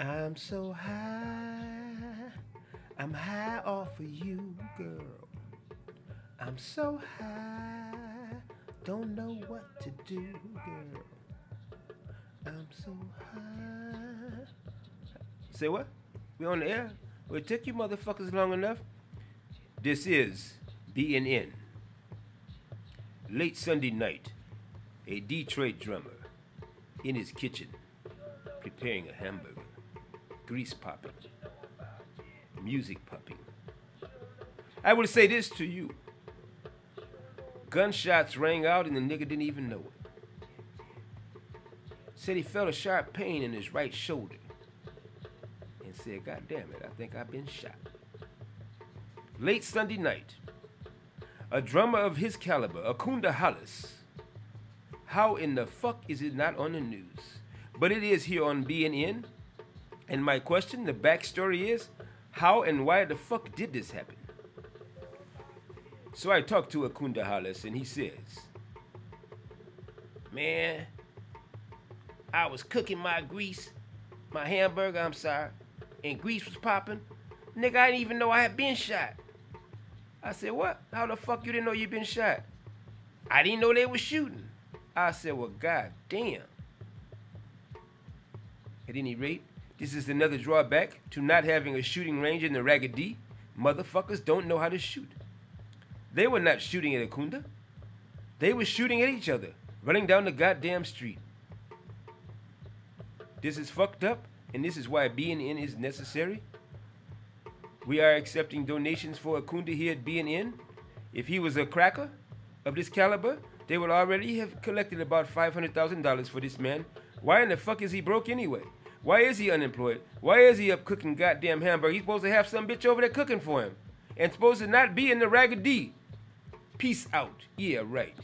I'm so high, I'm high off of you, girl. I'm so high, don't know what to do, girl. I'm so high. Say what? We on the air? Well, it took you motherfuckers long enough. This is BNN. Late Sunday night, a Detroit drummer in his kitchen preparing a hamburger, grease popping, music popping. I will say this to you. Gunshots rang out and the nigga didn't even know it. Said he felt a sharp pain in his right shoulder and said, God damn it, I think I've been shot. Late Sunday night, a drummer of his caliber, Akunda Hollis. How in the fuck is it not on the news? But it is here on BNN. And my question, the backstory is, how and why the fuck did this happen? So I talked to Akunda Hollis and he says, Man, I was cooking my grease, my hamburger, I'm sorry, and grease was popping. Nigga, I didn't even know I had been shot. I said, What? How the fuck you didn't know you been shot? I didn't know they was shooting. I said, Well, god damn. At any rate, this is another drawback to not having a shooting range in the Ragged D. Motherfuckers don't know how to shoot. They were not shooting at Akunda. They were shooting at each other, running down the goddamn street. This is fucked up, and this is why BNN is necessary. We are accepting donations for Akunda here at BNN. If he was a cracker of this caliber, they would already have collected about $500,000 for this man. Why in the fuck is he broke anyway? Why is he unemployed? Why is he up cooking goddamn hamburger? He's supposed to have some bitch over there cooking for him. And supposed to not be in the ragged D. Peace out. Yeah, right.